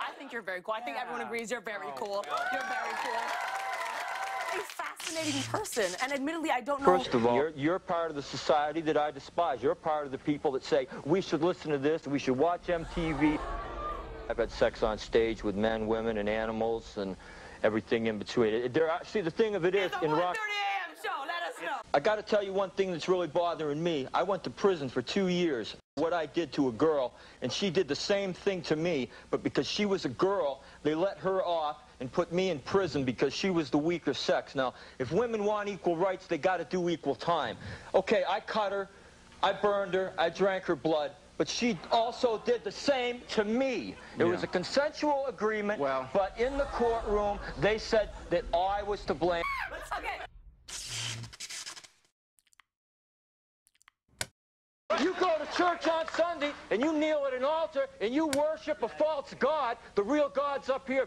I think you're very cool. I think everyone agrees you're very oh, cool. You're very cool. A fascinating person, and admittedly, I don't know. First of all, you're, you're part of the society that I despise. You're part of the people that say, we should listen to this, we should watch MTV. I've had sex on stage with men, women, and animals, and everything in between. There are, see, the thing of it is, in 1:30 rock... a.m. show. Let us know. I got to tell you one thing that's really bothering me. I went to prison for two years. What I did to a girl, and she did the same thing to me, but because she was a girl, they let her off and put me in prison because she was the weaker sex. Now, if women want equal rights, they got to do equal time. Okay, I cut her, I burned her, I drank her blood, but she also did the same to me. It was a consensual agreement, Well- but in the courtroom, they said that I was to blame. Okay. You go church on Sunday and you kneel at an altar and you worship a false god. The real God's up here.